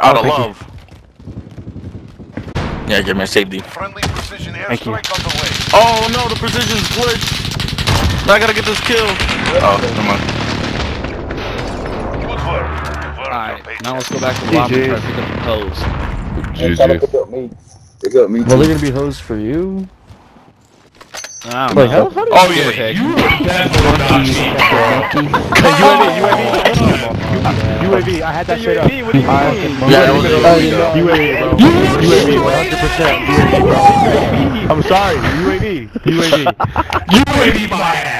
Out oh, of thank you. love. Yeah, give me a safety. Friendly precision Thank you. airstrike on the way. Oh no, the precision's glitched. I gotta get this kill. Oh, come on. Good work. Good work. Alright, now let's go back to the lobby and try to pick up the hose. GG. Pick up me. Pick up me Well, they're gonna be hosed for you. I don't Wait, know. how, how do Oh yeah. Okay. You are definitely not me. UAV, UAV, UAV, I had that shit up. UAV, what do you I- mean? Yeah, that was a Oh, you know. UAV, bro. UAV, 100%. UAV, bro. I'm sorry, UAV, UAV. You may be my ass. God